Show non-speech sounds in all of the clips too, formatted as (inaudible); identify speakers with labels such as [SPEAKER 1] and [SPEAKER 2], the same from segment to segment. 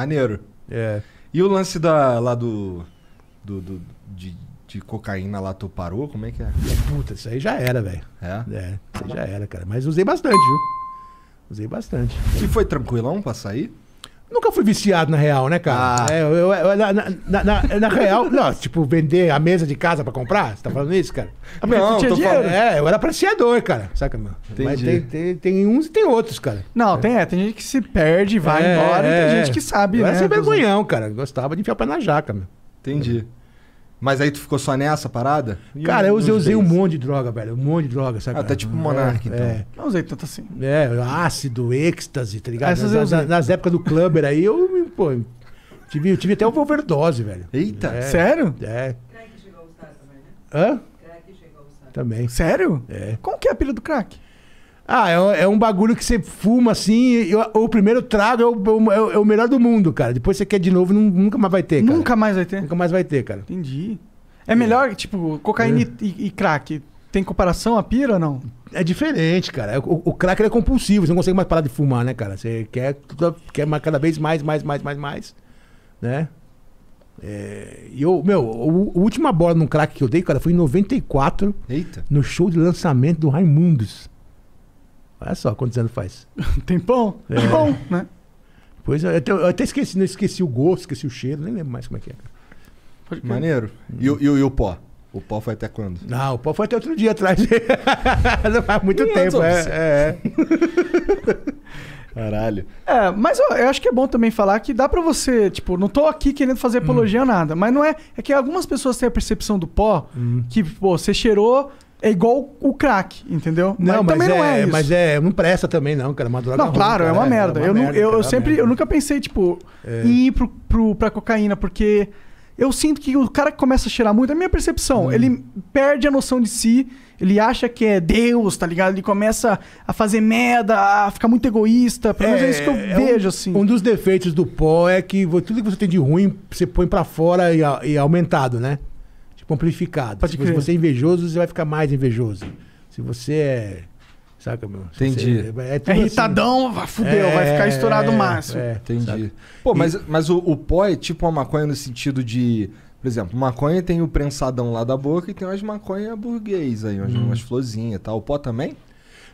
[SPEAKER 1] Maneiro.
[SPEAKER 2] É.
[SPEAKER 1] E o lance da, lá do. do, do- de, de cocaína lá, tu parou? Como é que é?
[SPEAKER 2] Puta, isso aí já era, velho.
[SPEAKER 1] É?
[SPEAKER 2] É, isso aí já era, cara. Mas usei bastante, viu? Usei bastante.
[SPEAKER 1] E foi tranquilão pra sair?
[SPEAKER 2] Nunca fui viciado na real, né, cara?
[SPEAKER 1] Ah.
[SPEAKER 2] É, eu, eu- eu- na, na, na- na real, (laughs) não, tipo, vender a mesa de casa pra comprar? Você tá falando isso, cara?
[SPEAKER 1] Não,
[SPEAKER 2] tinha
[SPEAKER 1] tô
[SPEAKER 2] dinheiro.
[SPEAKER 1] falando-
[SPEAKER 2] É, eu era apreciador, cara. Saca, meu? Mas
[SPEAKER 1] Entendi.
[SPEAKER 2] tem, tem, tem uns e tem outros, cara.
[SPEAKER 3] Não, tem, é, tem gente que se perde, vai
[SPEAKER 2] É,
[SPEAKER 3] embora, e
[SPEAKER 2] é,
[SPEAKER 3] tem
[SPEAKER 2] é.
[SPEAKER 3] gente que sabe,
[SPEAKER 2] Eu
[SPEAKER 3] né?
[SPEAKER 2] era sem vergonhão, cara. Gostava de enfiar o pé na jaca, meu.
[SPEAKER 1] Entendi. Mas aí tu ficou só nessa parada? E
[SPEAKER 2] Cara, eu usei, usei um monte de droga, velho. Um monte de droga, sabe?
[SPEAKER 1] Ah, tá tipo um Monark, então.
[SPEAKER 2] É,
[SPEAKER 3] Não usei tanto assim.
[SPEAKER 2] é, ácido, êxtase, tá ligado?
[SPEAKER 3] Essas eu
[SPEAKER 2] Nas,
[SPEAKER 3] usei.
[SPEAKER 2] nas- nas épocas do clubber aí, eu, pô, tive, eu tive até overdose, velho.
[SPEAKER 1] Eita!
[SPEAKER 2] É.
[SPEAKER 3] Sério?
[SPEAKER 2] É.
[SPEAKER 4] Crack chegou a usar também, né?
[SPEAKER 2] Hã?
[SPEAKER 4] Crack chegou a usar.
[SPEAKER 2] Também.
[SPEAKER 3] Sério?
[SPEAKER 2] É.
[SPEAKER 3] Como que é a pilha do crack?
[SPEAKER 2] Ah, é, um- é um bagulho que você fuma assim, e o, o primeiro trago é o, é o- é o melhor do mundo, cara. Depois você quer de novo, nun- nunca mais vai ter, cara.
[SPEAKER 3] Nunca mais vai ter.
[SPEAKER 2] Nunca mais vai ter, cara.
[SPEAKER 3] Entendi. É melhor, tipo, cocaína
[SPEAKER 2] É.
[SPEAKER 3] e, e crack. Tem comparação a pira ou não?
[SPEAKER 2] É diferente, cara. O, o crack ele é compulsivo, você não consegue mais parar de fumar, né, cara? Você quer, tudo- quer mais- cada vez mais, mais, mais, mais, mais, né? É, e eu, meu, o, a última bola no crack que eu dei, cara, foi em 94,
[SPEAKER 1] Eita!
[SPEAKER 2] no show de lançamento do Raimundos. Olha só quantos anos faz. (laughs)
[SPEAKER 3] Tempão?
[SPEAKER 2] É.
[SPEAKER 3] Bom, né?
[SPEAKER 2] Pois eu até, eu até esqueci, esqueci o gosto, esqueci o cheiro, nem lembro mais como é que é.
[SPEAKER 3] Pode.
[SPEAKER 1] Maneiro. E, o- e, o- e o pó? O pó foi até quando?
[SPEAKER 2] Não, o pau foi até outro dia atrás. (laughs) não faz muito tempo, é, é, é. (laughs)
[SPEAKER 1] Caralho.
[SPEAKER 3] É, mas eu, eu acho que é bom também falar que dá pra você, tipo, não tô aqui querendo fazer apologia a nada, mas não é. É que algumas pessoas têm a percepção do pó que, pô, você cheirou é igual o crack, entendeu?
[SPEAKER 2] Não, mas,
[SPEAKER 3] também
[SPEAKER 2] é,
[SPEAKER 3] não é isso.
[SPEAKER 2] mas é, não presta também não, cara, uma droga
[SPEAKER 3] Não,
[SPEAKER 2] ruim,
[SPEAKER 3] claro, é
[SPEAKER 2] cara,
[SPEAKER 3] uma merda.
[SPEAKER 2] uma
[SPEAKER 3] eu,
[SPEAKER 2] merda,
[SPEAKER 3] eu,
[SPEAKER 2] cara,
[SPEAKER 3] eu
[SPEAKER 2] é
[SPEAKER 3] sempre,
[SPEAKER 2] merda.
[SPEAKER 3] eu nunca pensei, tipo,
[SPEAKER 2] É.
[SPEAKER 3] em ir pro, pro, pra cocaína, porque eu sinto que o cara que começa a cheirar muito, é a minha
[SPEAKER 2] Hum.
[SPEAKER 3] percepção, ele perde a noção de si, ele acha que é Deus, tá ligado? Ele começa a fazer merda, a ficar muito egoísta. Pelo menos é, isso que eu
[SPEAKER 2] é
[SPEAKER 3] vejo,
[SPEAKER 2] um,
[SPEAKER 3] assim.
[SPEAKER 2] Um dos defeitos do pó é que tudo que você tem de ruim, você põe pra fora e, e aumentado, né? Tipo, amplificado.
[SPEAKER 3] Pode
[SPEAKER 2] Se
[SPEAKER 3] crer.
[SPEAKER 2] você é invejoso, você vai ficar mais invejoso. Se você é... Saca, meu?
[SPEAKER 1] Entendi.
[SPEAKER 2] Você, é, tudo
[SPEAKER 3] É
[SPEAKER 2] assim.
[SPEAKER 3] irritadão, vai fudeu, vai ficar estourado o máximo.
[SPEAKER 2] É,
[SPEAKER 1] Entendi.
[SPEAKER 2] sabe?
[SPEAKER 1] Pô, mas, mas o, o pó é tipo uma maconha no sentido de. Por exemplo, maconha tem o prensadão lá da boca e tem umas maconha burguês aí, umas,
[SPEAKER 2] Hum.
[SPEAKER 1] umas florzinhas e tal. O pó também?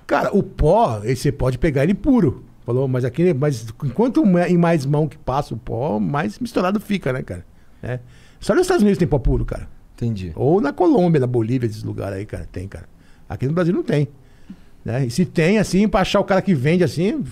[SPEAKER 2] Cara, o pó, aí você pode pegar ele puro. Falou, mas aqui, mas enquanto em mais mão que passa o pó, mais misturado fica, né, cara? É. Só nos Estados Unidos tem pó puro, cara.
[SPEAKER 1] Entendi.
[SPEAKER 2] Ou na Colômbia, na Bolívia, esses lugares aí, cara, tem, cara. Aqui no Brasil não tem. Né? E se tem, assim, pra achar o cara que vende assim,